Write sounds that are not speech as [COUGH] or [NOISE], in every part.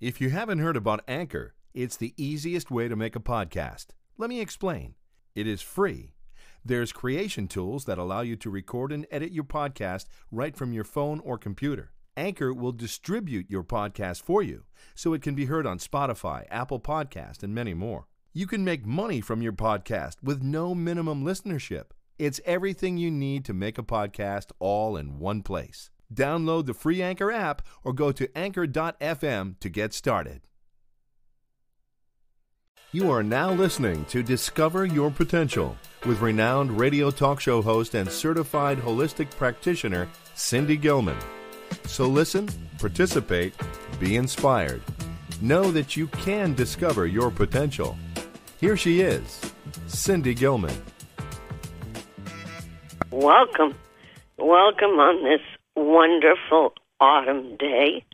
If you haven't heard about Anchor, it's the easiest way to make a podcast. Let me explain. It is free. There's creation tools that allow you to record and edit your podcast right from your phone or computer. Anchor will distribute your podcast for you so it can be heard on Spotify, Apple Podcast, and many more. You can make money from your podcast with no minimum listenership. It's everything you need to make a podcast all in one place. Download the free Anchor app or go to anchor.fm to get started. You are now listening to Discover Your Potential with renowned radio talk show host and certified holistic practitioner Cindy Gilman. So listen, participate, be inspired. Know that you can discover your potential. Here she is, Cindy Gilman. Welcome. Welcome on this wonderful autumn day.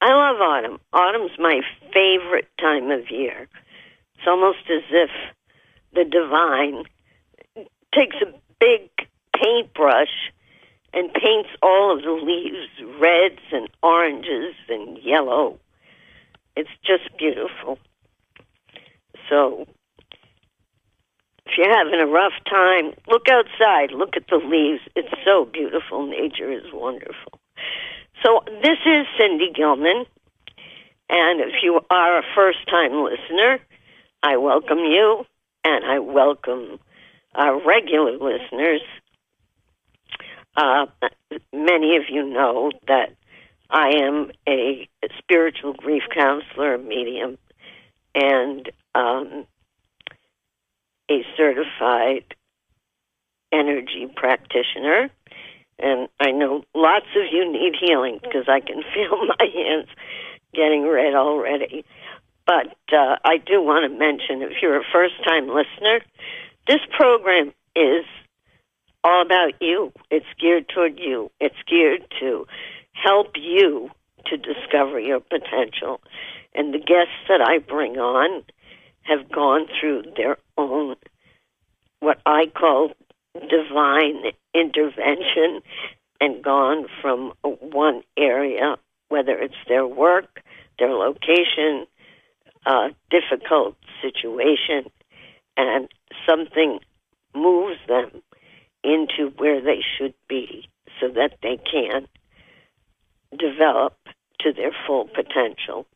I love autumn. Autumn's my favorite time of year. It's almost as if the divine takes a big paintbrush and paints all of the leaves reds and oranges and yellow. It's just beautiful. So, if you're having a rough time, look outside, look at the leaves. It's so beautiful. Nature is wonderful. So, this is Cindy Gilman. And if you are a first time listener, I welcome you and I welcome our regular listeners. Uh, many of you know that I am a spiritual grief counselor, medium, and um, a certified energy practitioner. And I know lots of you need healing because I can [LAUGHS] feel my hands getting red already. But uh, I do want to mention if you're a first time listener, this program is all about you. It's geared toward you. It's geared to help you to discover your potential. And the guests that I bring on have gone through their own, what I call divine intervention, and gone from one area, whether it's their work, their location, a difficult situation, and something moves them into where they should be so that they can develop to their full potential.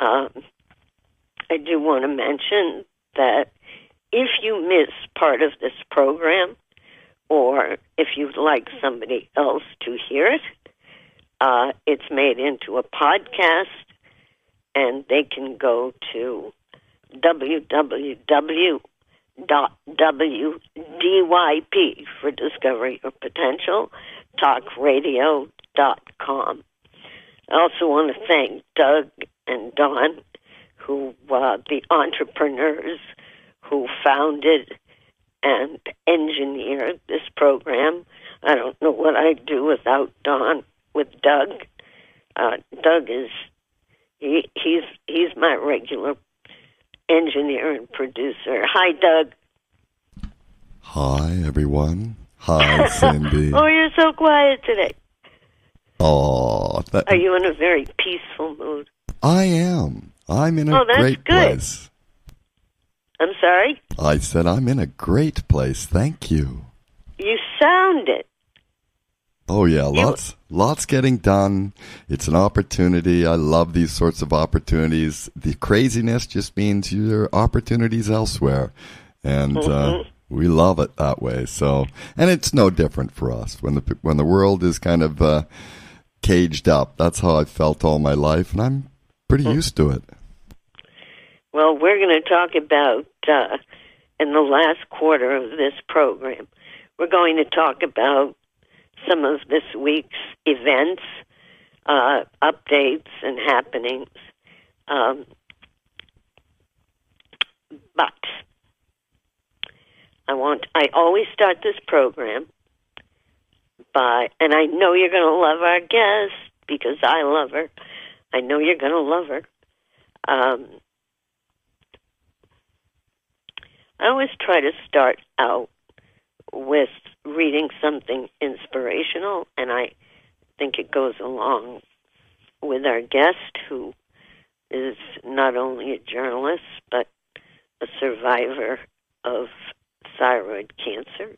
Um, I do want to mention that if you miss part of this program, or if you'd like somebody else to hear it, uh, it's made into a podcast, and they can go to www.wdyp for discovery Your Potential, talkradio.com. I also want to thank Doug and Don who uh, the entrepreneurs who founded and engineered this program. I don't know what I'd do without Don. With Doug, uh, Doug is he, he's he's my regular engineer and producer. Hi, Doug. Hi, everyone. Hi, [LAUGHS] Cindy. oh, you're so quiet today. Oh, that, are you in a very peaceful mood? I am. I'm in a oh, great good. place. I'm sorry? I said I'm in a great place. Thank you. You sound it. Oh yeah, lots lots getting done. It's an opportunity. I love these sorts of opportunities. The craziness just means there are opportunities elsewhere. And uh, mm-hmm. uh, we love it that way. So, and it's no different for us when the when the world is kind of uh, caged up. That's how I felt all my life, and I'm pretty mm-hmm. used to it. Well, we're going to talk about uh, in the last quarter of this program. We're going to talk about some of this week's events, uh, updates, and happenings. Um, but I want I always start this program by and I know you're going to love our guest because I love her. I know you're going to love her. Um, I always try to start out with reading something inspirational, and I think it goes along with our guest, who is not only a journalist but a survivor of thyroid cancer.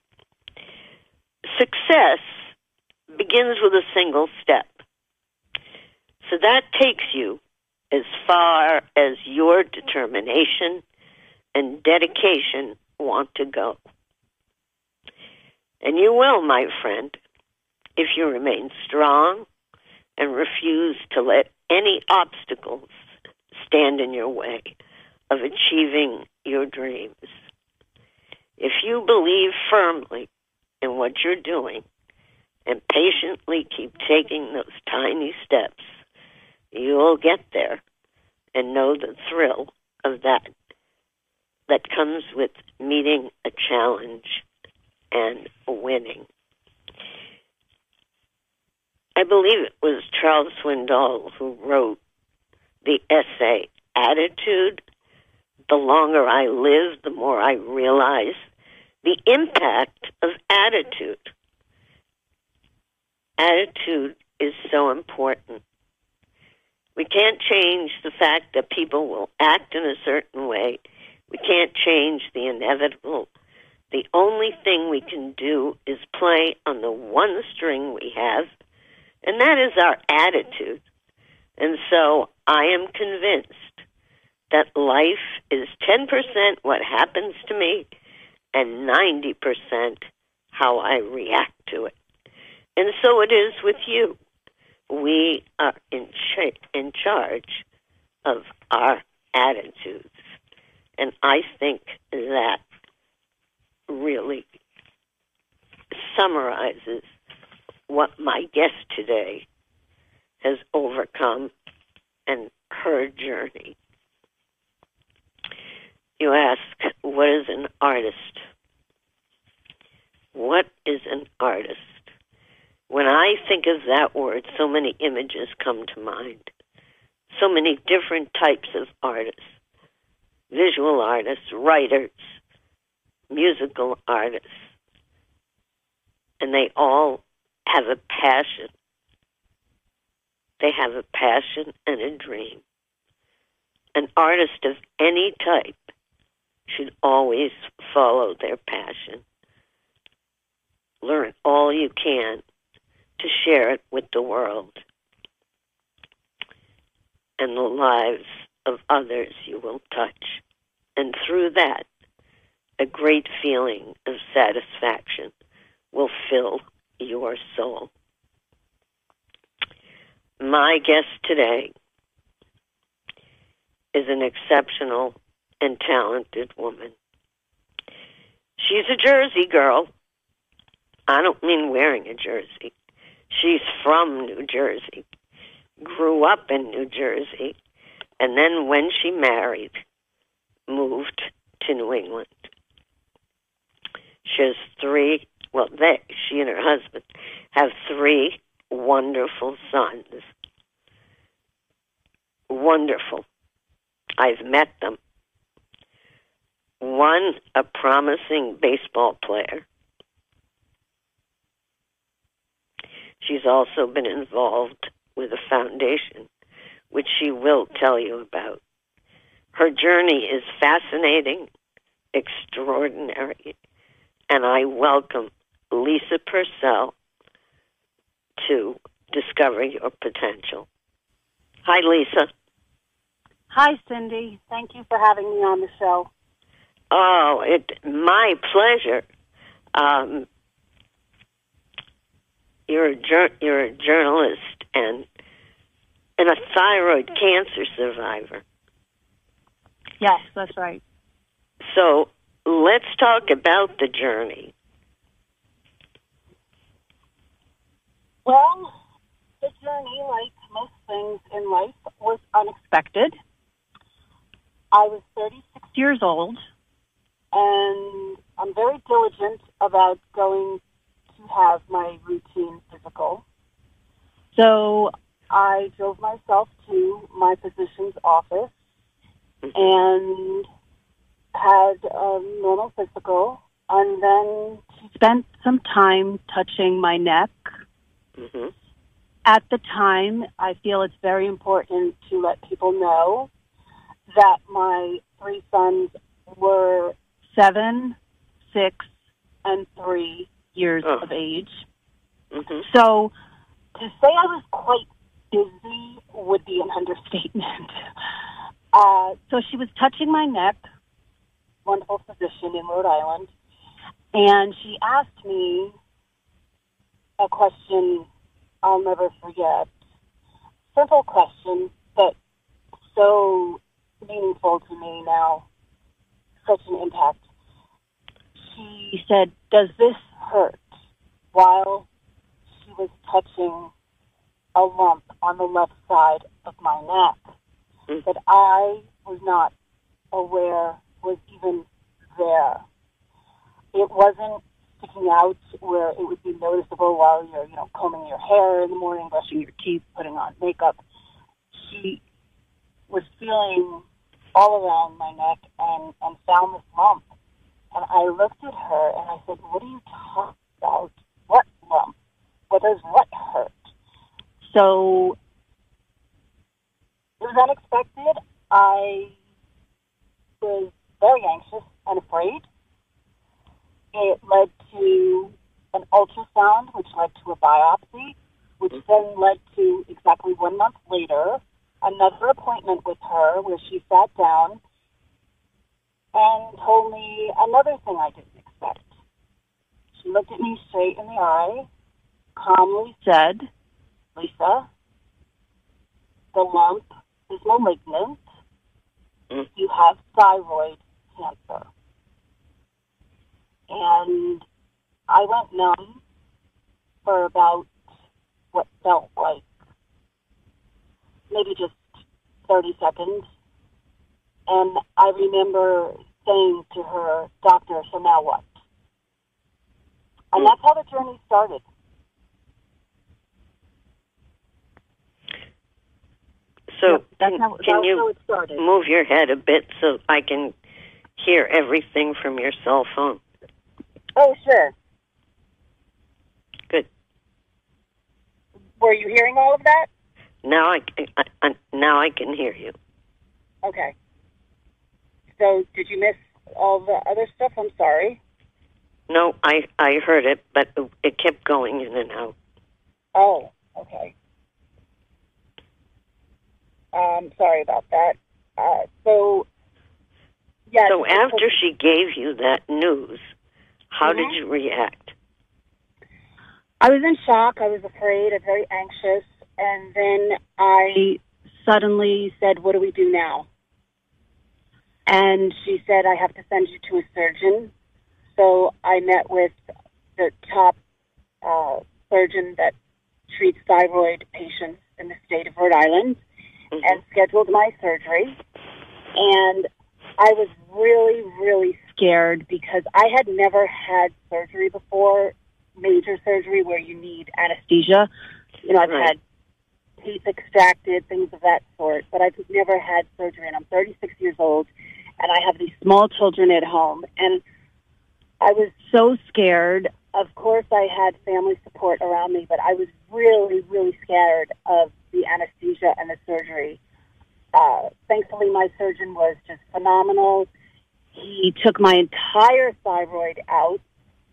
Success begins with a single step. So that takes you as far as your determination and dedication want to go. And you will, my friend, if you remain strong and refuse to let any obstacles stand in your way of achieving your dreams. If you believe firmly in what you're doing and patiently keep taking those tiny steps, you'll get there and know the thrill of that that comes with meeting a challenge and winning. I believe it was Charles Swindoll who wrote the essay Attitude. The longer I live, the more I realize the impact of attitude. Attitude is so important. We can't change the fact that people will act in a certain way. We can't change the inevitable. The only thing we can do is play on the one string we have, and that is our attitude. And so I am convinced that life is 10% what happens to me and 90% how I react to it. And so it is with you. We are in, cha- in charge of our attitudes. And I think that really summarizes what my guest today has overcome and her journey. You ask, what is an artist? What is an artist? When I think of that word, so many images come to mind. So many different types of artists visual artists, writers, musical artists. And they all have a passion. They have a passion and a dream. An artist of any type should always follow their passion. Learn all you can to share it with the world and the lives of others you will touch. And through that, a great feeling of satisfaction will fill your soul. My guest today is an exceptional and talented woman. She's a Jersey girl. I don't mean wearing a jersey. She's from New Jersey, grew up in New Jersey, and then when she married, moved to New England. She has three, well, they, she and her husband have three wonderful sons. Wonderful. I've met them. One, a promising baseball player. She's also been involved with a foundation, which she will tell you about. Her journey is fascinating, extraordinary, and I welcome Lisa Purcell to discover your potential. Hi, Lisa. Hi, Cindy. Thank you for having me on the show. Oh, it my pleasure. Um, you're a jur- you're a journalist and and a thyroid cancer survivor. Yes, that's right. So let's talk about the journey. Well, the journey, like most things in life, was unexpected. I was 36 years old, and I'm very diligent about going to have my routine physical. So I drove myself to my physician's office and had a normal physical, and then she spent some time touching my neck hmm at the time, I feel it's very important to let people know that my three sons were seven, six, and three years Oh. of age. hmm So to say I was quite busy would be an understatement. [LAUGHS] Uh, so she was touching my neck, wonderful physician in Rhode Island, and she asked me a question I'll never forget. Simple question, but so meaningful to me now, such an impact. She said, Does this hurt? While she was touching a lump on the left side of my neck Mm. that I was not aware was even there. It wasn't sticking out where it would be noticeable while you're, you know, combing your hair in the morning, brushing your teeth, putting on makeup. She was feeling all around my neck and, and found this lump. And I looked at her and I said, What are you talking about? What lump? What does what hurt? So it was unexpected. I was very anxious and afraid. It led to an ultrasound, which led to a biopsy, which then led to exactly one month later another appointment with her where she sat down and told me another thing I didn't expect. She looked at me straight in the eye, calmly said, Lisa, the lump is malignant. Mm. You have thyroid cancer. And I went numb for about what felt like maybe just 30 seconds. And I remember saying to her, Doctor, so now what? And that's how the journey started. So Yep, how, can you how it started. move your head a bit so I can hear everything from your cell phone? Oh, sure. Good. Were you hearing all of that? Now I, can- I, I now I can hear you. Okay. So, did you miss all the other stuff? I'm sorry. No, I I heard it, but it kept going in and out. Oh, okay. Um, sorry about that. Uh, so, yes. So after she gave you that news, how did Mhm. you react? I was in shock. I was afraid. I'm very anxious. And then I suddenly said, What do we do now? And she said, I have to send you to a surgeon. So I met with the top uh, surgeon that treats thyroid patients in the state of Rhode Island Mhm. and scheduled my surgery. And I was really, really scared because I had never had surgery before, major surgery where you need anesthesia. You know, I've Right. had teeth extracted, things of that sort, but I've never had surgery. And I'm 36 years old, and I have these small children at home. And I was so scared. Of course, I had family support around me, but I was really, really scared of the anesthesia and the surgery. Uh, thankfully, my surgeon was just phenomenal. He took my entire thyroid out,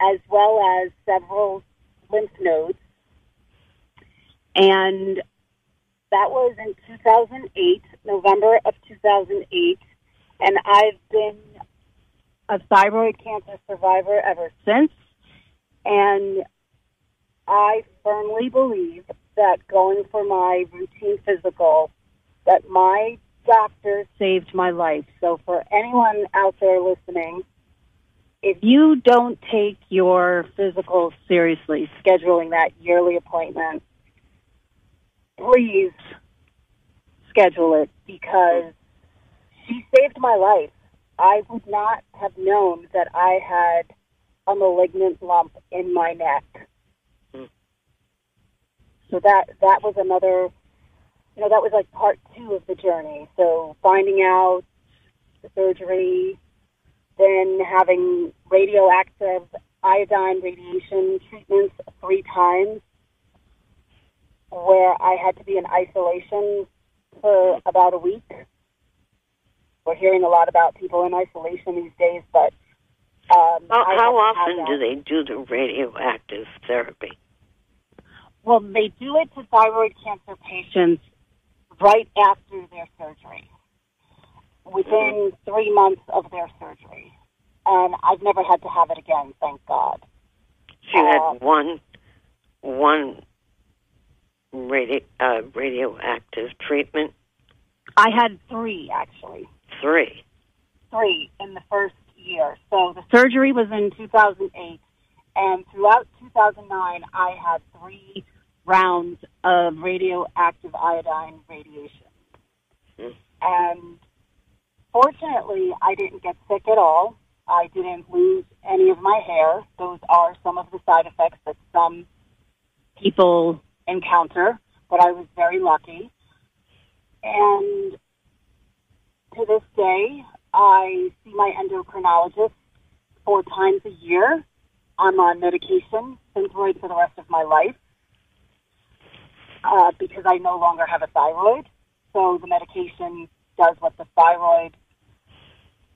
as well as several lymph nodes. And that was in 2008, November of 2008. And I've been a thyroid cancer survivor ever since. And I firmly believe that going for my routine physical, that my doctor saved my life. So for anyone out there listening, if you don't take your physical seriously, scheduling that yearly appointment, please schedule it because she saved my life. I would not have known that I had a malignant lump in my neck. So that that was another you know, that was like part two of the journey. So finding out the surgery, then having radioactive iodine radiation treatments three times. where I had to be in isolation for about a week. We're hearing a lot about people in isolation these days, but um, How, how had to have often do they do the radioactive therapy? Well, they do it to thyroid cancer patients right after their surgery, within three months of their surgery. And I've never had to have it again, thank God. So you Uh, had one, one radio, uh, radioactive treatment, I had three, actually. three. Three in the first year. So the surgery was in 2008, and throughout 2009, I had three rounds of radioactive iodine radiation. Hmm. And fortunately, I didn't get sick at all. I didn't lose any of my hair. Those are some of the side effects that some people encounter, but I was very lucky. And to this day, I see my endocrinologist four times a year. I'm on medication, Synthroid, for the rest of my life uh, because I no longer have a thyroid. So the medication does what the thyroid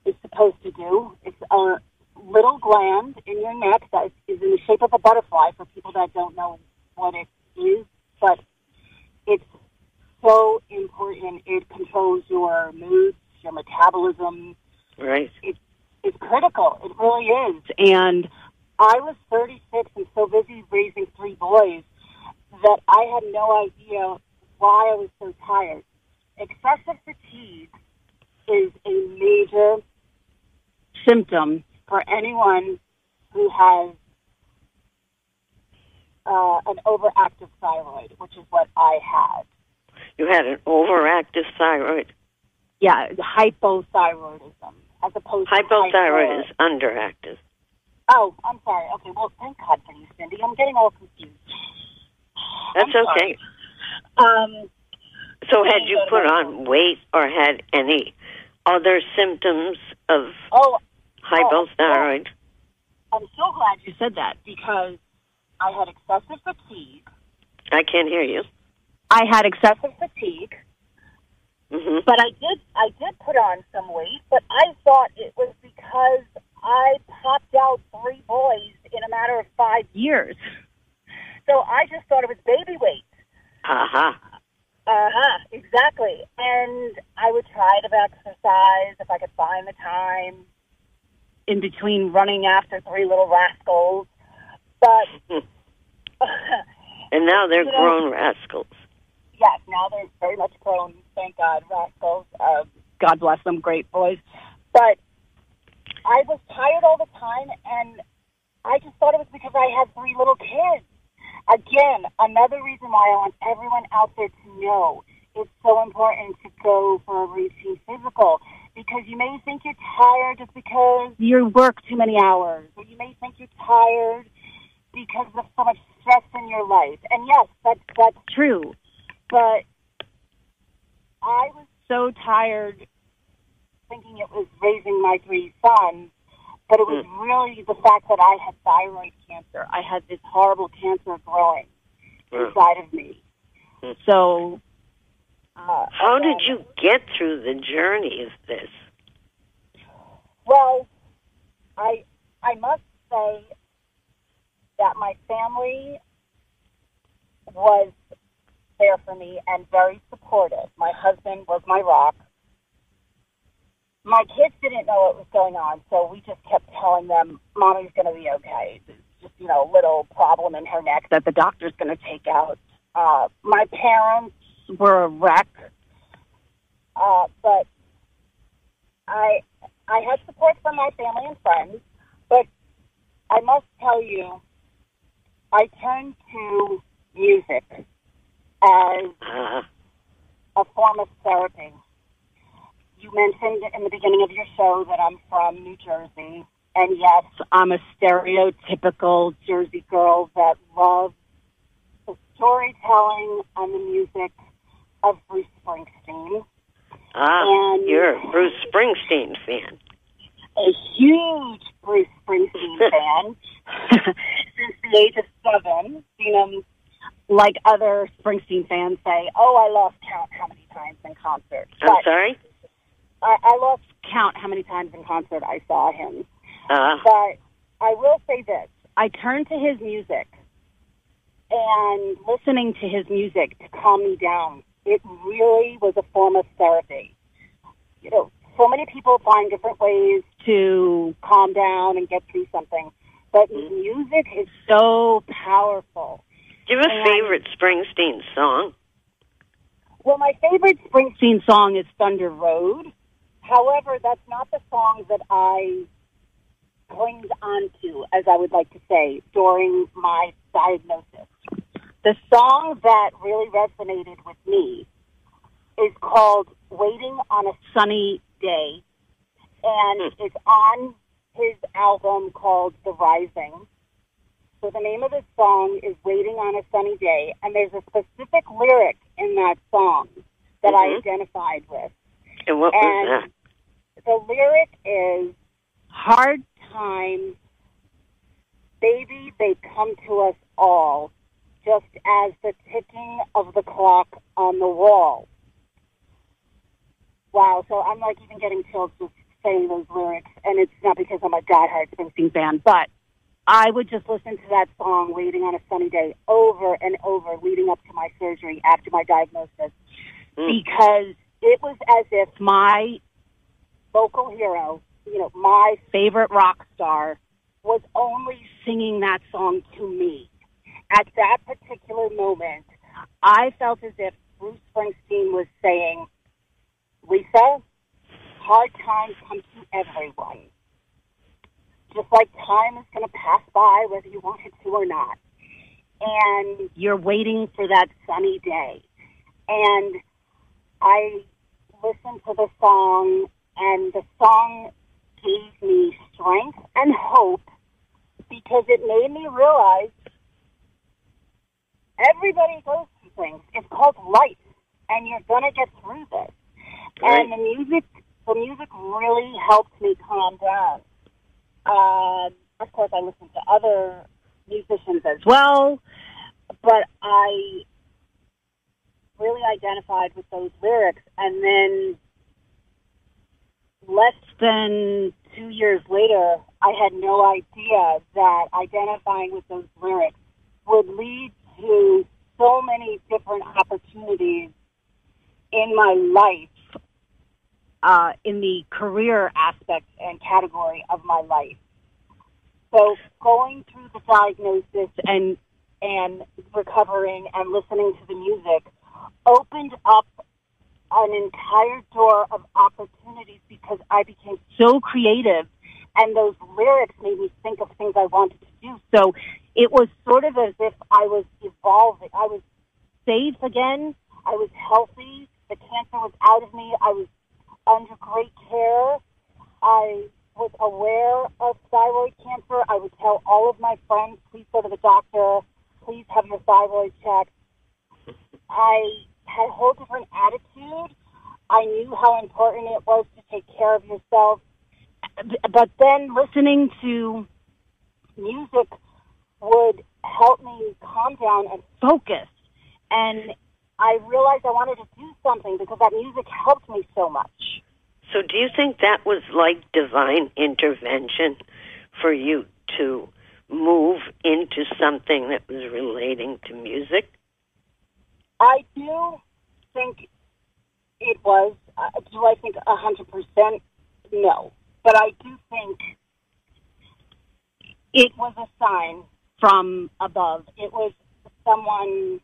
is supposed to do. It's a little gland in your neck that is in the shape of a butterfly for people that don't know what it is, but it's so important. It controls your moods, your metabolism. Right. It's critical. It really is. And I was 36 and so busy raising three boys that I had no idea why I was so tired. Excessive fatigue is a major symptom for anyone who has uh, an overactive thyroid, which is what I had. You had an overactive thyroid. Yeah, hypothyroidism, as opposed to Hypothyroid is underactive. Oh, I'm sorry. Okay, well, thank God for you, Cindy. I'm getting all confused. That's I'm okay. sorry. Um, So had you put on weight or had any other symptoms of oh, hypothyroid? I'm so glad you said that because I had excessive fatigue. I can't hear you. I had excessive fatigue, hmm but I did I did put on some weight, but I thought it was because I popped out three boys in a matter of five years. So I just thought it was baby weight. Aha. Uh huh, exactly. And I would try to exercise if I could find the time in between running after three little rascals. But [LAUGHS] And now they're [LAUGHS] You know- grown rascals. yes, now they're very much grown, thank God, rascals. Uh, God bless them, great boys. But I was tired all the time, and I just thought it was because I had three little kids. Again, another reason why I want everyone out there to know it's so important to go for a routine physical because you may think you're tired just because you work too many hours, or you may think you're tired because of so much stress in your life. And yes, that's that's true. But I was so tired thinking it was raising my three sons, but it was really the fact that I had thyroid cancer. I had this horrible cancer growing Wow. inside of me. Hmm. So, uh, How did you get through the journey of this? Well, I I must say that my family was there for me and very supportive. My husband was my rock. My kids didn't know what was going on, so we just kept telling them, "Mommy's going to be okay. It's just you know, a little problem in her neck that the doctor's going to take out." Uh, my parents were a wreck, uh, but I I had support from my family and friends, but I must tell you, I turned to music as Uh, a form of therapy. You mentioned in the beginning of your show that I'm from New Jersey, and yes, I'm a stereotypical Jersey girl that loves the storytelling and the music of Bruce Springsteen. ah, And- you're a Bruce Springsteen fan. a huge Bruce Springsteen [LAUGHS] fan since the age of seven. Seen him like other Springsteen fans say, "Oh, I lost count how many times in concert." I'm sorry. I, I lost count how many times in concert I saw him. Uh, But I will say this: I turned to his music, and listening to his music to calm me down. It really was a form of therapy. You know, so many people find different ways to calm down and get through something, but music is so powerful. do you have a and- favorite Springsteen song? Well, my favorite Springsteen song is Thunder Road. However, that's not the song that I clinged onto, as I would like to say, during my diagnosis. The song that really resonated with me is called Waiting on a Sunny Day, and it's on his album called The Rising. So the name of the song is Waiting on a Sunny Day, and there's a specific lyric in that song that I Mhm. identified with. And what was And that? The lyric is hard times, baby, they come to us all, just as the ticking of the clock on the wall. Wow, so I'm like even getting chills just saying those lyrics, and it's not because I'm a diehard Springsteen fan, but I would just listen to that song, Waiting on a Sunny Day, over and over leading up to my surgery after my diagnosis Mm. because it was as if my vocal hero, you know, my favorite rock star, was only singing that song to me. At that particular moment, I felt as if Bruce Springsteen was saying, Lisa, hard times come to everyone. Just like time is going to pass by whether you want it to or not. And you're waiting for that sunny day. And I listened to the song, and the song gave me strength and hope because it made me realize everybody goes through things. It's called life, and you're gonna get through this. And the music, the music really helped me calm down. Uh, of course, I listened to other musicians as well, but I really identified with those lyrics. And then less than two years later, I had no idea that identifying with those lyrics would lead to so many different opportunities in my life, uh, in the career aspect and category of my life. So going through the diagnosis and and recovering and listening to the music opened up an entire door of opportunities because I became so creative and those lyrics made me think of things I wanted to do. So it was sort of as if I was evolving. I was safe again. I was healthy. The cancer was out of me. I was under great care. I was aware of thyroid cancer. I would tell all of my friends, please go to the doctor. Please have your thyroid checked. I had a whole different attitude. I knew how important it was to take care of yourself. But then listening to music would help me calm down and focus. And I realized I wanted to do something because that music helped me so much. So, do you think that was like divine intervention for you to move into something that was relating to music? I do think it was. Uh, do I think a hundred percent? No, but I do think it was a sign from above. It was someone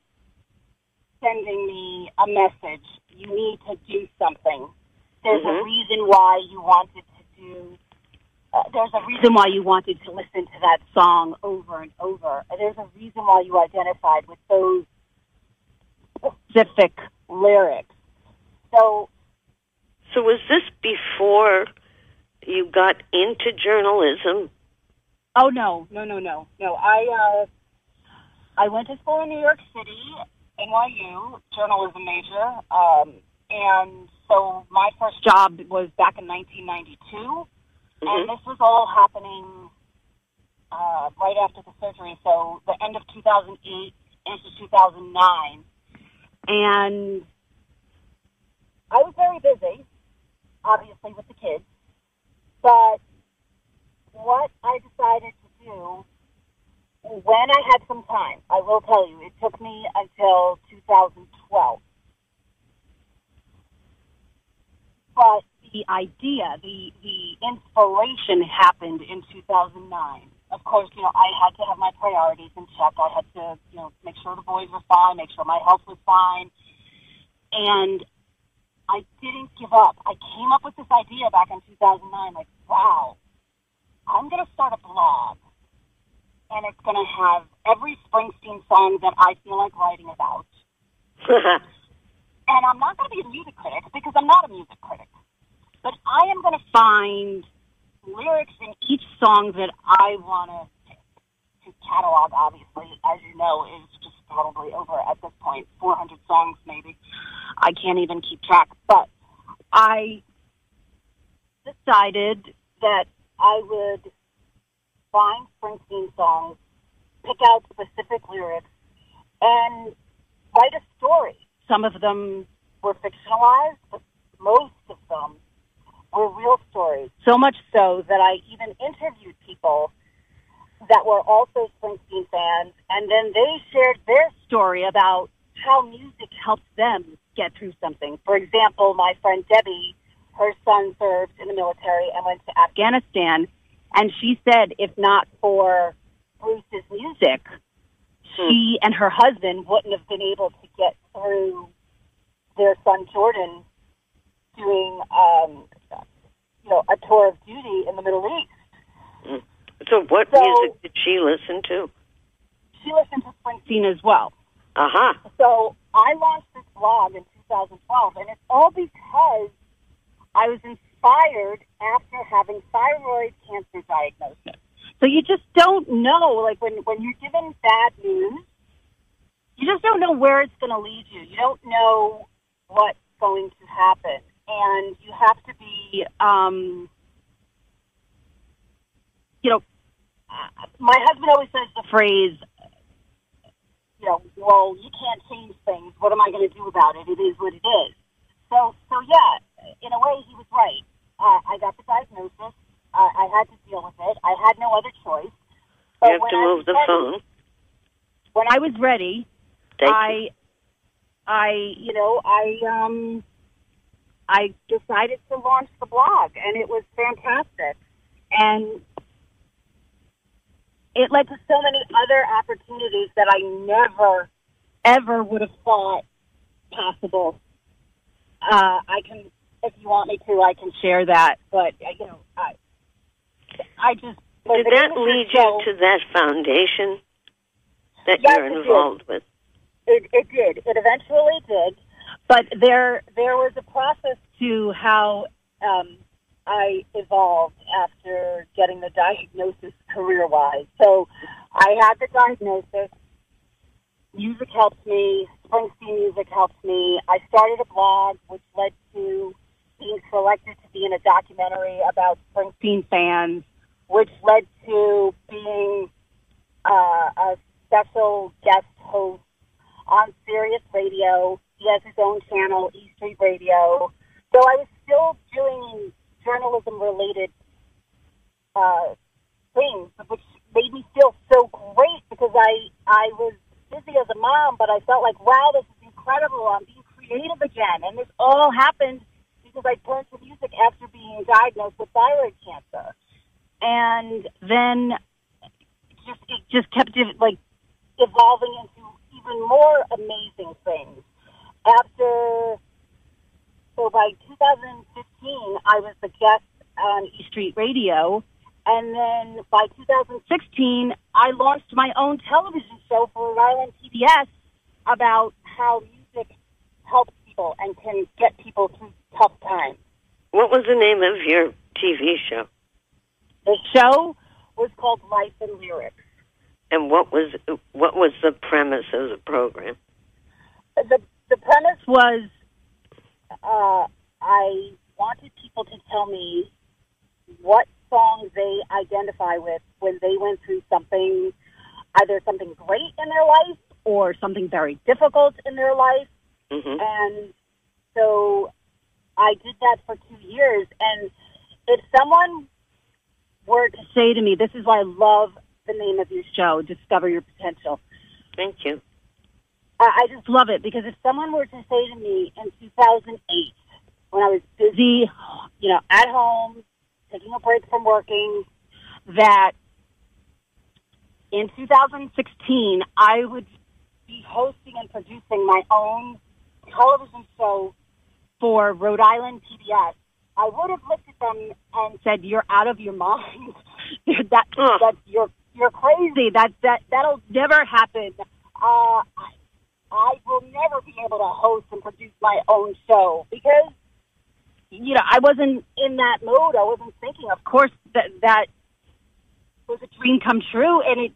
sending me a message. You need to do something. There's a Mhm. reason why you wanted to do. Uh, there's a reason why you wanted to listen to that song over and over. There's a reason why you identified with those specific lyrics. So So, was this before you got into journalism? Oh no, no, no, no, no. I uh, I went to school in New York City, NYU, journalism major, um, and so my first job was back in 1992, and Mhm. this was all happening uh, right after the surgery. So the end of 2008 into 2009. And I was very busy, obviously, with the kids. But what I decided to do when I had some time, I will tell you, it took me until 2012. But the idea, the, the inspiration happened in 2009 of course, you know, I had to have my priorities in check. I had to, you know, make sure the boys were fine, make sure my health was fine. And I didn't give up. I came up with this idea back in 2009, like, wow, I'm going to start a blog. And it's going to have every Springsteen song that I feel like writing about. [LAUGHS] and I'm not going to be a music critic because I'm not a music critic. But I am going to find lyrics in each song that I want to catalog. Obviously, as you know, is just probably over at this point 400 songs, maybe. I can't even keep track, but I decided that I would find Springsteen songs, pick out specific lyrics, and write a story. Some of them were fictionalized, but most of them were real stories. So much so that I even interviewed people that were also Springsteen fans, and then they shared their story about how music helped them get through something. For example, my friend Debbie, her son served in the military and went to Afghanistan, and she said if not for Bruce's music, she and her husband wouldn't have been able to get through their son Jordan doing um, you know, a tour of duty in the Middle East. Mm. So, what so, music did she listen to? She listened to Springsteen as well. Uh huh. So, I launched this blog in 2012, and it's all because I was inspired after having thyroid cancer diagnosis. So you just don't know, like when when you're given bad news, you just don't know where it's going to lead you. You don't know what's going to happen and you have to be, um, you know, my husband always says the phrase, you know, well, you can't change things. What am I going to do about it? It is what it is. So, so yeah, in a way, he was right. Uh, I got the diagnosis. Uh, I had to deal with it. I had no other choice. But you have to move the ready, phone. When I was ready, Thank I, you. I, you know, I, um, I decided to launch the blog, and it was fantastic. And it led to so many other opportunities that I never, ever would have thought possible. Uh, I can, if you want me to, I can share that. But uh, you know, I, I just did that lead you to that foundation that yes, you're involved it with? It, it did. It eventually did. But there, there was a process to how um, I evolved after getting the diagnosis career-wise. So I had the diagnosis. Music helped me. Springsteen music helped me. I started a blog, which led to being selected to be in a documentary about Springsteen fans, which led to being uh, a special guest host on Sirius Radio he has his own channel, E Street Radio. So I was still doing journalism related uh, things, which made me feel so great because I I was busy as a mom, but I felt like, wow, this is incredible. I'm being creative again, and this all happened because I turned to music after being diagnosed with thyroid cancer, and then just it just kept like evolving into even more amazing things after, so by 2015, I was the guest on E Street Radio. And then by 2016, I launched my own television show for Rhode Island PBS about how music helps people and can get people through tough times. What was the name of your TV show? The show was called Life and Lyrics. And what was what was the premise of the program? The the premise was uh, I wanted people to tell me what songs they identify with when they went through something, either something great in their life or something very difficult in their life. hmm And so I did that for two years. And if someone were to say to me, this is why I love the name of your show, Discover Your Potential. Thank you. I I just love it because if someone were to say to me in 2008, when I was busy, you know, at home, taking a break from working, that in 2016 I would be hosting and producing my own television show for Rhode Island PBS, I would have looked at them and said, "You're out of your mind. [LAUGHS] that that you're you're crazy. That that that'll never happen." Uh, I, will never be able to host and produce my own show because you know I wasn't in that mode. I wasn't thinking. Of course, that that was a dream come true, and it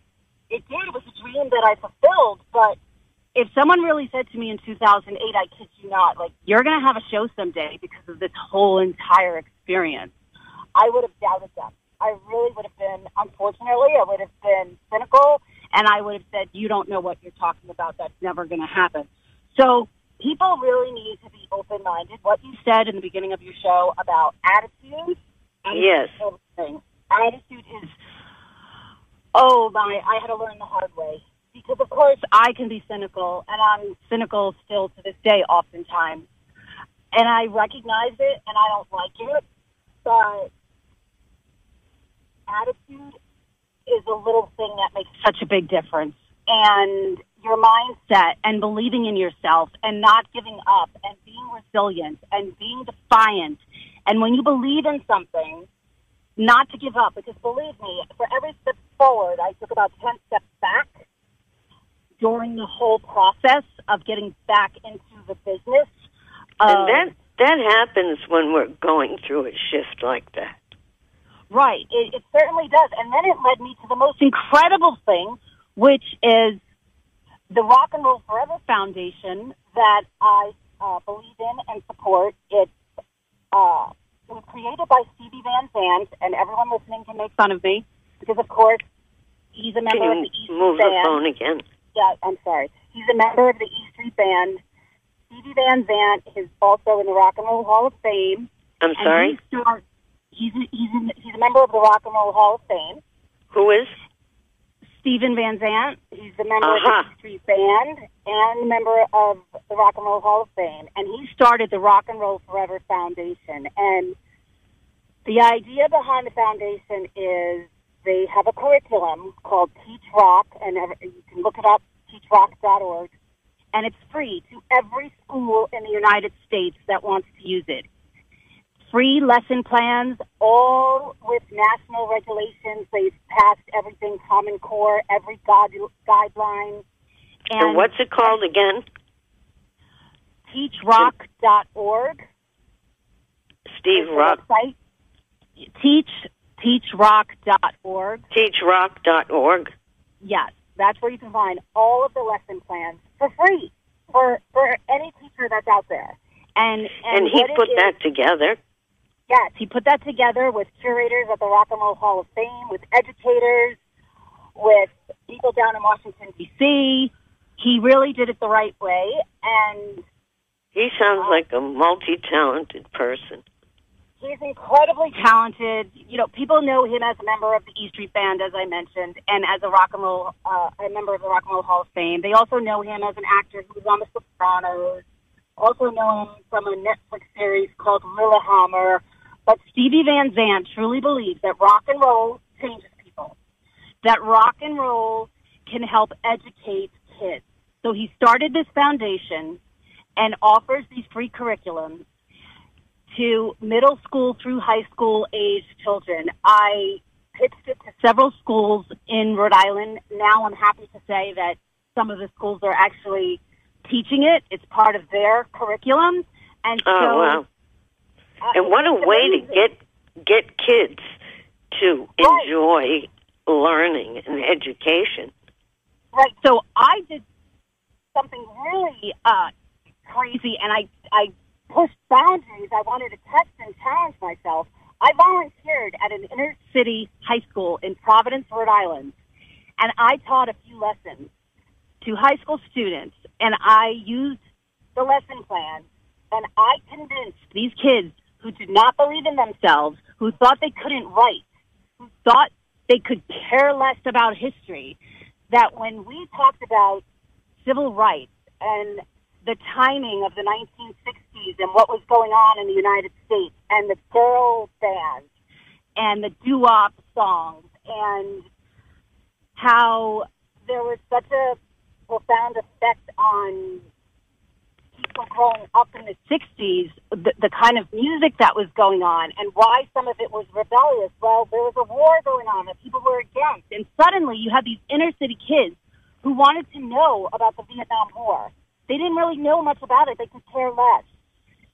it did. It was a dream that I fulfilled. But if someone really said to me in 2008, I kid you not, like you're going to have a show someday because of this whole entire experience, I would have doubted them. I really would have been, unfortunately, I would have been cynical, and I would have said, "You don't know what you're talking about. That's never going to happen." So people really need to be open-minded. What you said in the beginning of your show about attitude, attitude Yes. everything. Attitude is oh my! I had to learn the hard way because, of course, I can be cynical, and I'm cynical still to this day, oftentimes. And I recognize it, and I don't like it, but attitude is a little thing that makes such a big difference. And your mindset and believing in yourself and not giving up and being resilient and being defiant. And when you believe in something, not to give up because believe me, for every step forward, I took about 10 steps back during the whole process of getting back into the business. And that that happens when we're going through a shift like that. Right. It, it certainly does. And then it led me to the most incredible thing, which is the Rock and Roll Forever Foundation that I uh, believe in and support. It's uh, it was created by Stevie Van Zandt, and everyone listening can make fun of me because, of course, he's a member of the E Street move the Band. phone again? Yeah, I'm sorry. He's a member of the E Street Band. Stevie Van Zandt is also in the Rock and Roll Hall of Fame. I'm sorry. He he's a, he's a, he's a member of the Rock and Roll Hall of Fame. Who is? Stephen Van Zandt. He's a member Uh-huh. of the E Street Band and a member of the Rock and Roll Hall of Fame. And he started the Rock and Roll Forever Foundation. And the idea behind the foundation is they have a curriculum called Teach Rock, and you can look it up, teachrock.org. And it's free to every school in the United States that wants to use it. Free lesson plans, all with national regulations. They've passed everything Common Core, every guide, guideline. And, what's it called again? teachrock.org. Steve is Rock. website. Teach teachrock.org. TeachRock.org. Yes, that's where you can find all of the lesson plans for free for for any teacher that's out there. And and, And he put is- that together. Yes, he put that together with curators at the Rock and Roll Hall of Fame, with educators, with people down in Washington D.C. He really did it the right way, and He sounds like a multi-talented person. he's incredibly talented. You know, people know him as a member of the E Street Band, as I mentioned, and as a rock and roll, uh, a member of the Rock and Roll Hall of Fame. They also know him as an actor who was on The Sopranos. Also know him from a Netflix series called Lilyhammer. But Stevie Van Zandt truly believes that rock and roll changes people. That rock and roll can help educate kids. So he started this foundation and offers these free curriculums to middle school through high school age children. I pitched it to several schools in Rhode Island. Now I'm happy to say that some of the schools are actually teaching it. It's part of their curriculum. And Oh so, wow! And what a way to get get kids to enjoy learning and education. Right. So I did something really uh, crazy, and I I pushed boundaries. I wanted to test and challenge myself. I volunteered at an inner city high school in Providence, Rhode Island, and I taught a few lessons to high school students and I used the lesson plan and I convinced these kids who did not believe in themselves, who thought they couldn't write, who thought they could care less about history, that when we talked about civil rights and the timing of the 1960s and what was going on in the United States and the girl bands and the doo-wop songs and how there was such a profound effect on people growing up in the 60s, the, the kind of music that was going on and why some of it was rebellious. Well, there was a war going on that people were against. And suddenly you had these inner city kids who wanted to know about the Vietnam War. They didn't really know much about it. They could care less.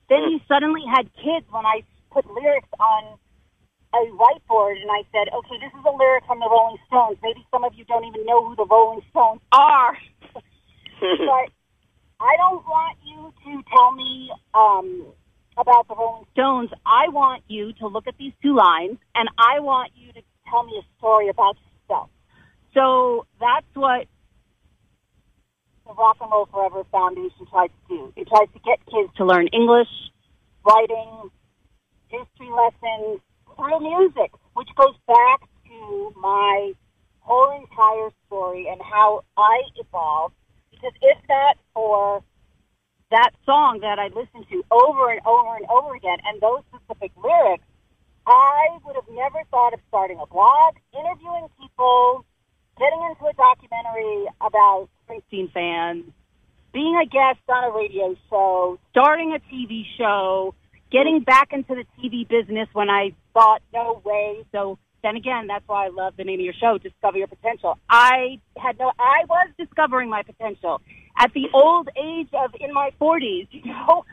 Then hmm. you suddenly had kids when I put lyrics on a whiteboard and I said, okay, this is a lyric from the Rolling Stones. Maybe some of you don't even know who the Rolling Stones are. [LAUGHS] but I don't want you to tell me um, about the Rolling Stones. I want you to look at these two lines, and I want you to tell me a story about yourself. So that's what the Rock and Roll Forever Foundation tries to do. It tries to get kids to learn English, writing, history lessons through music, which goes back to my whole entire story and how I evolved because if not for that song that I listened to over and over and over again and those specific lyrics, I would have never thought of starting a blog, interviewing people, getting into a documentary about Springsteen fans, being a guest on a radio show, starting a TV show, getting back into the TV business when I thought, no way. So then again, that's why I love the name of your show, Discover Your Potential. I had no, I was discovering my potential at the old age of in my 40s, [LAUGHS] you know.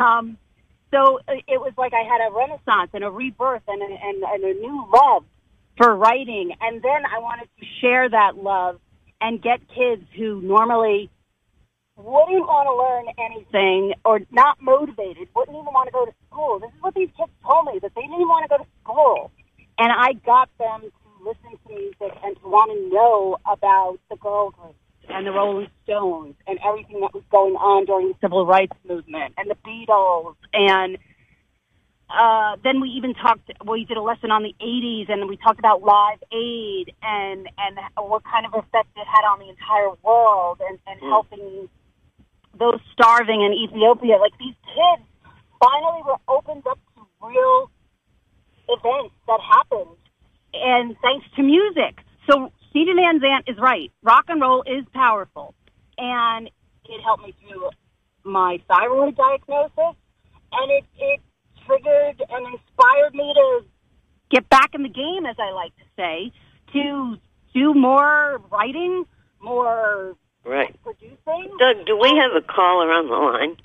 Um, so it was like I had a renaissance and a rebirth and, and, and a new love for writing. And then I wanted to share that love and get kids who normally wouldn't want to learn anything or not motivated, wouldn't even want to go to school. This is what these kids told me, that they didn't even want to go to school. And I got them to listen to music and to want to know about the girl groups and the Rolling Stones and everything that was going on during the civil rights movement and the Beatles. And uh, then we even talked, we did a lesson on the 80s and we talked about Live Aid and, and what kind of effect it had on the entire world and, and mm. helping those starving in Ethiopia. Like these kids finally were opened up to real events that happened, and thanks to music. So Steven Van Zandt is right. Rock and roll is powerful, and it helped me through my thyroid diagnosis, and it it triggered and inspired me to get back in the game, as I like to say, to do more writing, more right producing. Doug, do we have a caller on the line?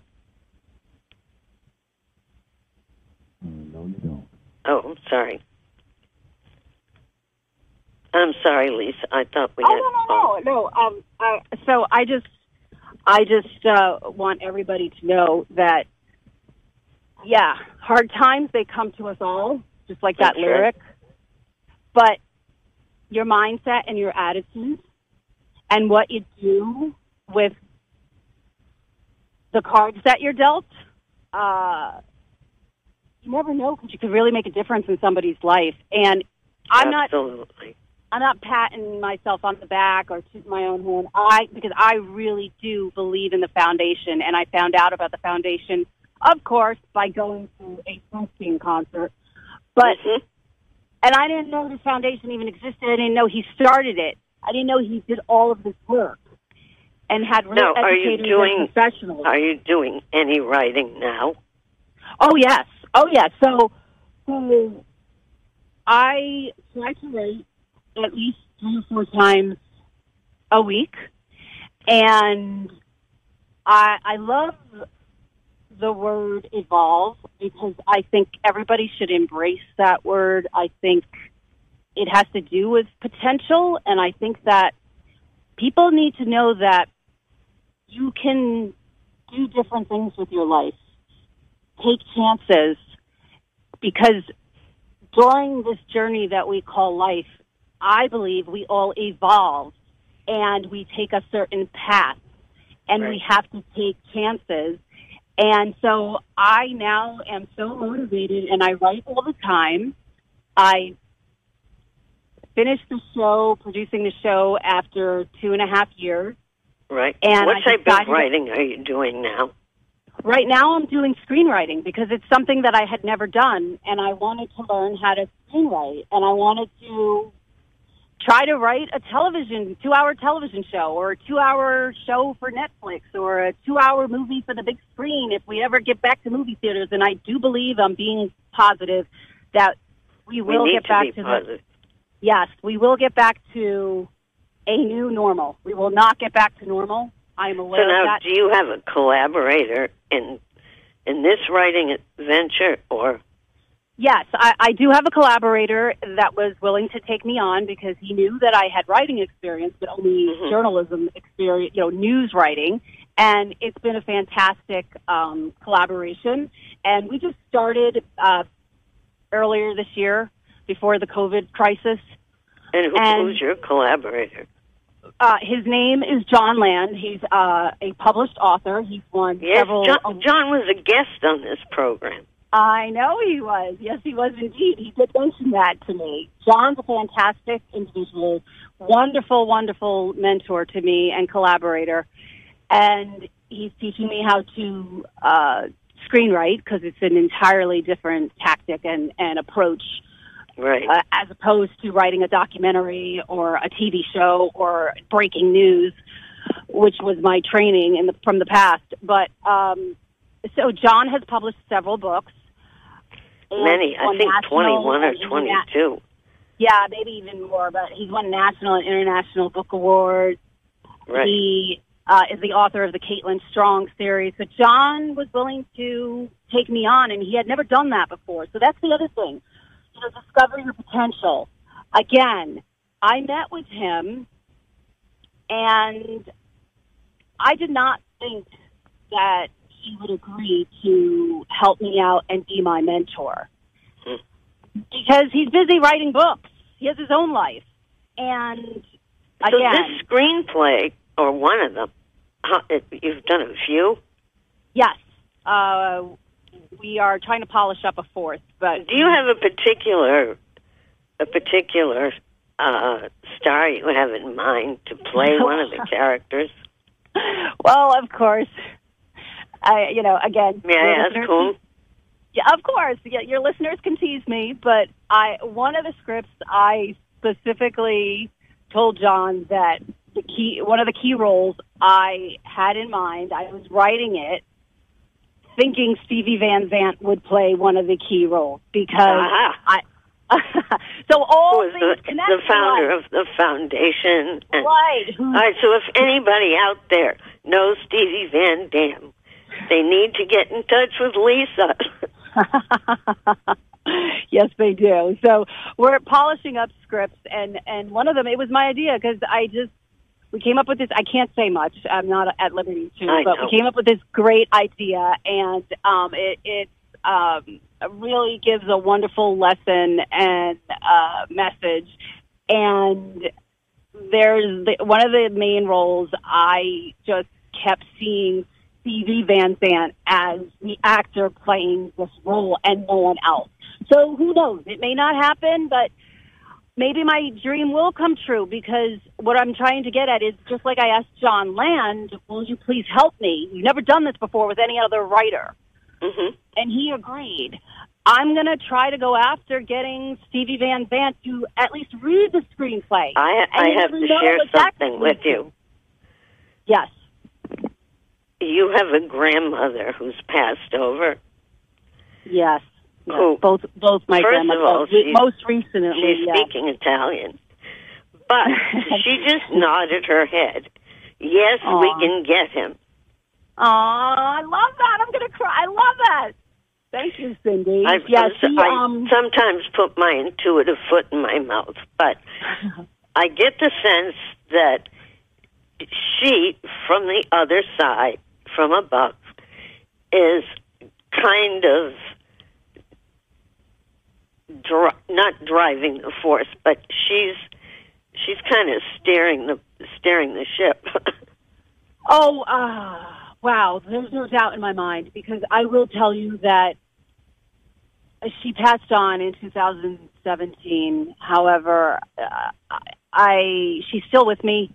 Oh, sorry. I'm sorry, Lisa. I thought we oh, had. No, no, no, no. Um, uh, so I just, I just uh, want everybody to know that, yeah, hard times they come to us all, just like that That's lyric. But your mindset and your attitude, and what you do with the cards that you're dealt. Uh, you never know because you could really make a difference in somebody's life. And I'm Absolutely. not I'm not patting myself on the back or tooting my own horn. I because I really do believe in the foundation, and I found out about the foundation, of course, by going to a Springsteen concert. But Mhm. and I didn't know this foundation even existed. I didn't know he started it. I didn't know he did all of this work and had real Now, are you doing- professionals. Are you doing any writing now? Oh yes, oh yeah. So, so I try to write at least three or four times a week, and I I love the word evolve because I think everybody should embrace that word. I think it has to do with potential, and I think that people need to know that you can do different things with your life take chances because during this journey that we call life, I believe we all evolve and we take a certain path and we have to take chances. And so I now am so motivated and I write all the time. I finished the show, producing the show after two and a half years. Right. And what I type of writing are you doing now? Right now, I'm doing screenwriting because it's something that I had never done, and I wanted to learn how to screenwrite, and I wanted to try to write a television, two-hour television show, or a two-hour show for Netflix, or a two-hour movie for the big screen. If we ever get back to movie theaters, and I do believe I'm being positive that we We will need get to back be to the yes, we will get back to a new normal. We will not get back to normal. I'm aware So of now, that. do you have a collaborator in in this writing venture, or Yes, I, I do have a collaborator that was willing to take me on because he knew that I had writing experience, but only Mhm. journalism experience, you know, news writing. And it's been a fantastic um, collaboration. And we just started uh, earlier this year before the COVID crisis. and who, And- who's your collaborator? Uh, his name is Jon Land. He's uh, a published author. He's won Yes, several. Jon, Jon was a guest on this program. I know he was. Yes, he was indeed. He did mention that to me. Jon's a fantastic individual, wonderful, wonderful mentor to me and collaborator. And he's teaching me how to uh, screenwrite because it's an entirely different tactic and, and approach Right. uh, as opposed to writing a documentary or a TV show or breaking news, which was my training in the, from the past. But um, so Jon has published several books. Many, I think twenty-one or twenty-two. Yeah, maybe even more. But he's won national and international book awards. Right. He uh, is the author of the Caitlin Strong series. So Jon was willing to take me on, and he had never done that before. So that's the other thing. You know, discover your potential. Again, I met with him, and I did not think that he would agree to help me out and be my mentor. Hmm. Because he's busy writing books. He has his own life. And So again, this screenplay, or one of them, you've done a few. Yes. Uh, we are trying to polish up a fourth, but Do you have a particular, a particular uh, star you have in mind to play one of the characters? [LAUGHS] well, of course. I, you know, again, May I ask whom? Yeah, of course. Yeah, your listeners can tease me, but I one of the scripts I specifically told Jon that the key one of the key roles I had in mind. I was writing it thinking Stevie Van Zandt would play one of the key roles because Aha. I. [LAUGHS] so all Who is the, the founder of the foundation? And, right? All right, so if anybody out there knows Stevie Van Dam, they need to get in touch with Lisa. [LAUGHS] yes, they do. So we're polishing up scripts, and and one of them it was my idea because I just we came up with this. I can't say much. I'm not at liberty to, I but know. we came up with this great idea, and um, it it um, really gives a wonderful lesson and uh, message. And there's the, one of the main roles I just kept seeing Stevie Van Zandt as the actor playing this role and no one else. So who knows? It may not happen, but maybe my dream will come true because what I'm trying to get at is just like I asked Jon Land, will you please help me? You've never done this before with any other writer. hmm And he agreed. I'm going to try to go after getting Stevie Van Zandt to at least read the screenplay. I, I have to share something with you. Yes. You have a grandmother who's passed over. Yes. Yes. Who- Both both my First of grandmothers. most recently, She's yes. speaking Italian. But [LAUGHS] she just nodded her head. Yes, we can get him. Aw, I love that. I'm gonna cry. I love that. Thank you, Cindy. I, yes, I she, um, sometimes put my intuitive foot in my mouth, but [LAUGHS] I get the sense that she, from the other side, from above, is kind of dri- not driving the force, but she's she's kind of steering the steering the ship. [LAUGHS] Oh, uh, wow. There's no doubt in my mind because I will tell you that she passed on in 2017. However, uh, I she's still with me.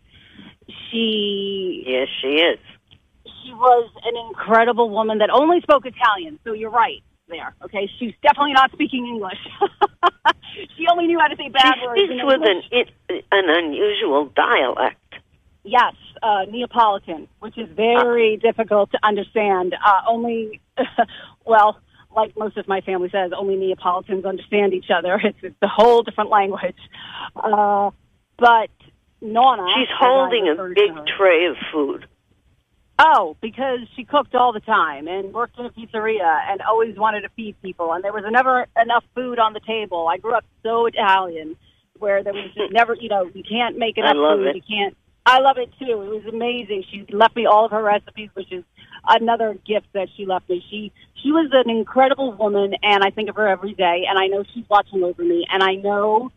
She yes, she is. she was an incredible woman that only spoke Italian. So you're right there. Okay, she's definitely not speaking English. [LAUGHS] she only knew how to say bad She words. speaks with an it, an unusual dialect. Yes, uh, Neapolitan, which is very difficult to understand. Uh, only, [LAUGHS] well, like most of my family says, only Neapolitans understand each other. [LAUGHS] It's, it's a whole different language. Uh, but Nonna, She's holding a big tray of food. Oh, because she cooked all the time and worked in a pizzeria and always wanted to feed people, and there was never enough food on the table. I grew up so Italian, where there was just [LAUGHS] never, you know, you can't make I enough love food. it. You can't. I love it too. It was amazing. She left me all of her recipes, which is another gift that she left me. She she was an incredible woman, and I think of her every day. And I know she's watching over me, and I know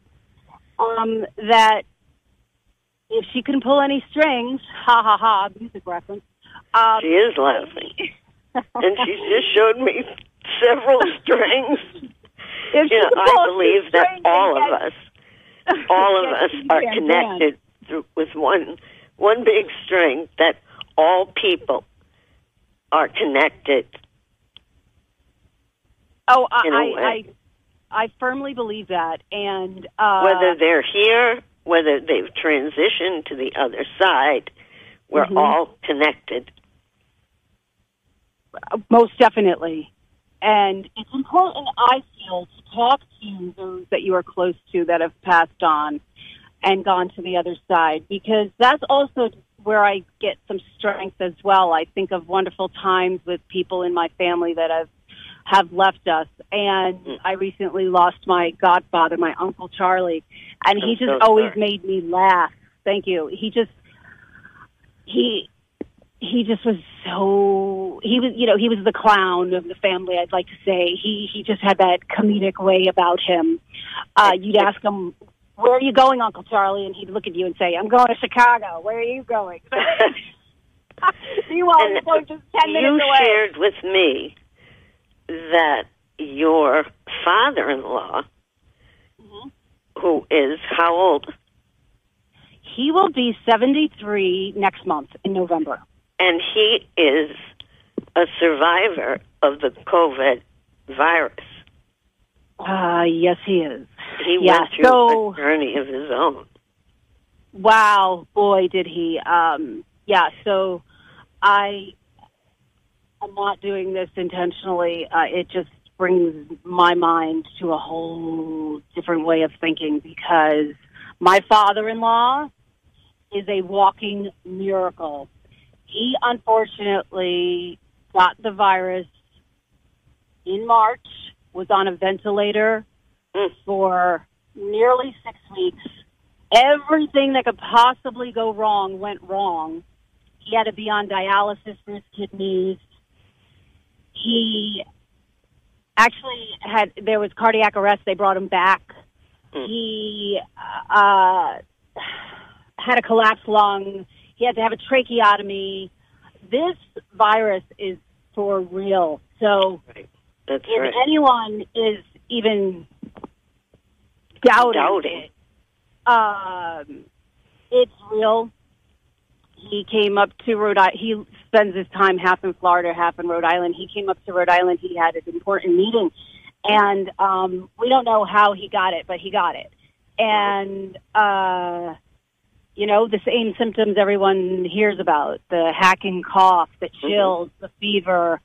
um, that if she can pull any strings, ha ha ha, music reference. Um, She is laughing, and she just showed me several [LAUGHS] strings. If You know, I believe that all of us, all of [LAUGHS] us, are connected through, with one one big string. That all people are connected. Oh, I, I. I, I firmly believe that, and uh, whether they're here, whether they've transitioned to the other side, we're Mhm. all connected. Most definitely. And it's important, I feel, to talk to those that you are close to that have passed on and gone to the other side because that's also where I get some strength as well. I think of wonderful times with people in my family that have have left us. And Mm. I recently lost my godfather, my uncle Charlie, and he just always made me laugh. Thank you. He just he he just was so he was you know he was the clown of the family i'd like to say. He he just had that comedic way about him. Uh you'd ask him where are you going uncle charlie? And he'd look at you and say i'm going to chicago. Where are you going? [LAUGHS] You are And going just ten you minutes away. shared with me that your father-in-law, Mhm. who is how old, he will be seventy three next month in november and he is a survivor of the COVID virus. uh yes he is He Yeah, went through so- a journey of his own. Wow, boy, did he. Um, yeah, so I am not doing this intentionally. Uh, it just brings my mind to a whole different way of thinking because my father-in-law is a walking miracle. He unfortunately got the virus in March, was on a ventilator Mm. for nearly six weeks everything that could possibly go wrong went wrong. He had to be on dialysis for his kidneys. He actually had there was cardiac arrest. They brought him back. Mm. He uh, had a collapsed lung. He had to have a tracheotomy. This virus is for real. So That's if right. anyone is even doubting, Doubting. it, um, it's real. He came up to Rhode Island. He spends his time half in Florida, half in Rhode Island. He came up to Rhode Island. He had an important meeting, and um, we don't know how he got it, but he got it. And uh, you know, the same symptoms everyone hears about: the hacking cough, the chills, the fever,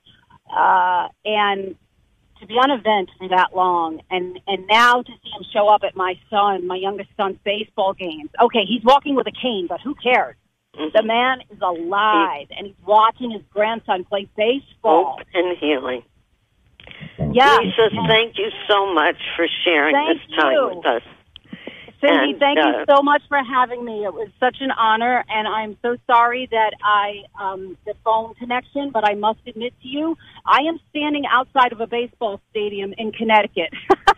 uh, and to be on a vent for that long and and now to see him show up at my son my youngest son's baseball games okay he's walking with a cane but who cares Mhm. the man is alive and he's watching his grandson play baseball Hope and healing. yeah Lisa, And thank you so much for sharing Thank this time you. with us. Cindy and, thank uh, you so much for having me it was such an honor and i'm so sorry that i um the phone connection but i must admit to you i am standing outside of a baseball stadium in connecticut [LAUGHS]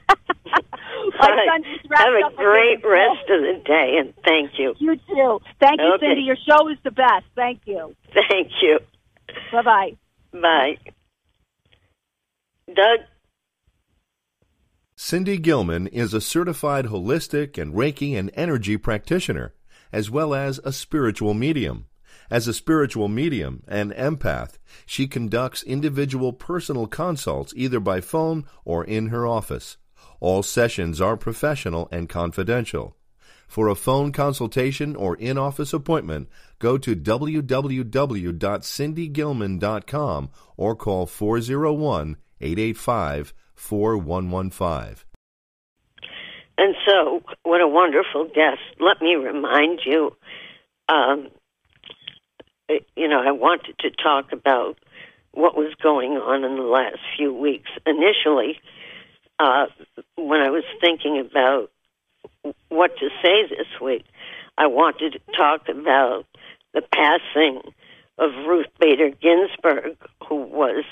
My son just wrapped Have a great rest of the day, and thank you. You too. Thank you, Okay. Cindy. Your show is the best. Thank you. Thank you. Bye bye. Bye. Doug, Cindy Gilman is a certified holistic and Reiki and energy practitioner, as well as a spiritual medium. As a spiritual medium and empath, she conducts individual personal consults either by phone or in her office. All sessions are professional and confidential. For a phone consultation or in office appointment, go to www.cindygilman.com or call 401 885 4115. and so what a wonderful guest. Let me remind you, um, you know, I wanted to talk about what was going on in the last few weeks. Initially, uh, when I was thinking about what to say this week, I wanted to talk about the passing of Ruth Bader Ginsburg, who was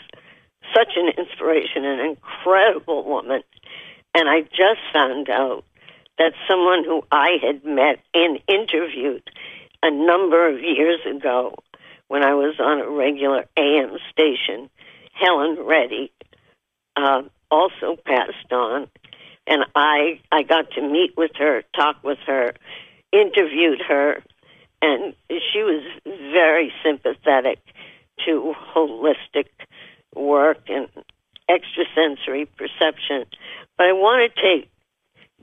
such an inspiration, an incredible woman. And I just found out that someone who I had met and interviewed a number of years ago when I was on a regular AM station, Helen Reddy, uh, also passed on. And I, I got to meet with her, talk with her, interviewed her, and she was very sympathetic to holistic work and extrasensory perception. But I want to take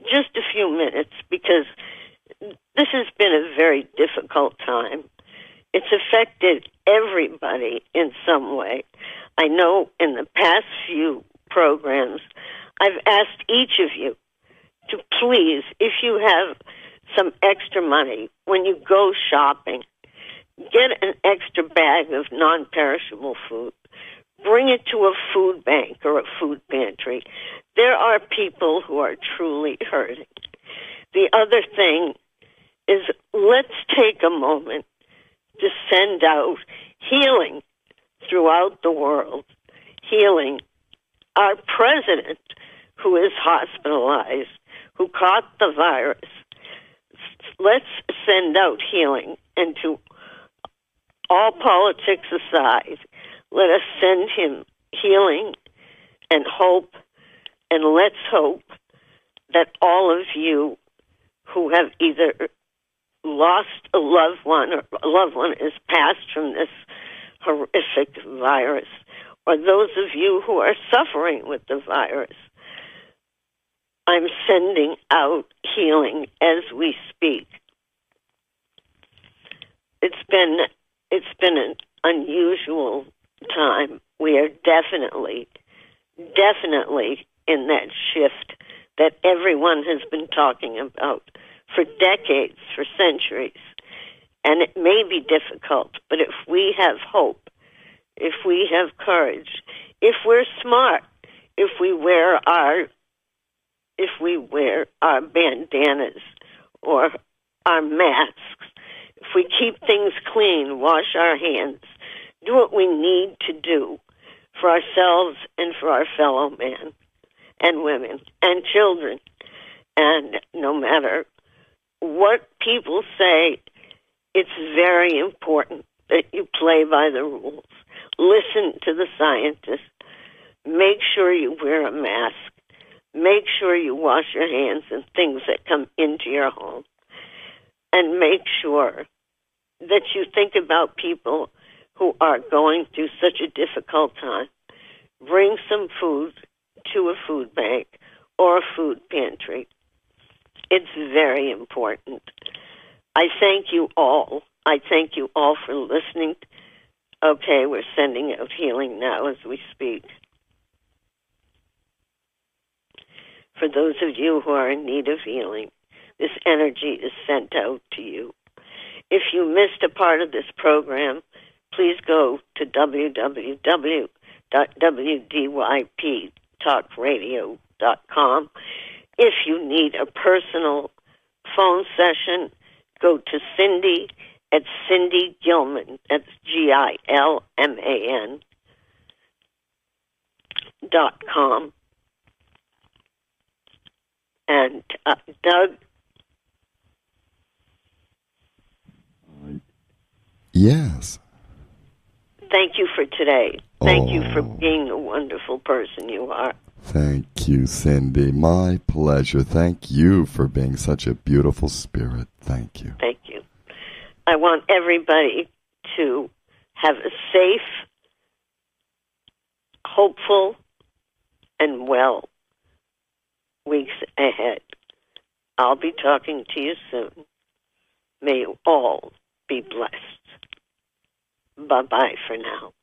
just a few minutes because this has been a very difficult time. It's affected everybody in some way. I know in the past few programs, I've asked each of you to please, if you have some extra money, when you go shopping, get an extra bag of non perishable food. Bring it to a food bank or a food pantry. There are people who are truly hurting. The other thing is let's take a moment to send out healing throughout the world. Healing. Our president, who is hospitalized, who caught the virus, let's send out healing and to all politics aside, let us send him healing and hope, and let's hope that all of you who have either lost a loved one or a loved one is passed from this horrific virus, or those of you who are suffering with the virus, I'm sending out healing as we speak. It's been it's been an unusual time. We are definitely, definitely in that shift that everyone has been talking about for decades, for centuries. And it may be difficult, but if we have hope, if we have courage, if we're smart, if we wear our if we wear our bandanas or our masks, if we keep things clean, wash our hands, do what we need to do for ourselves and for our fellow men and women and children. And no matter what people say, it's very important that you play by the rules. Listen to the scientists. Make sure you wear a mask. Make sure you wash your hands and things that come into your home. And make sure that you think about people who are going through such a difficult time. Bring some food to a food bank or a food pantry. It's very important. I thank you all. I thank you all for listening. Okay, we're sending out healing now as we speak. For those of you who are in need of healing, this energy is sent out to you. If you missed a part of this program, please go to www.wdyptalkradio.com. If you need a personal phone session, go to Cindy at Cindy Gilman. That's G I L M A N dot com. And uh, Doug, Yes. Thank you for today. Thank you for Oh. being the wonderful person you are. Thank you, Cindy. My pleasure. Thank you for being such a beautiful spirit. Thank you. Thank you. I want everybody to have a safe, hopeful, and well weeks ahead. I'll be talking to you soon. May you all be blessed. Bye bye for now.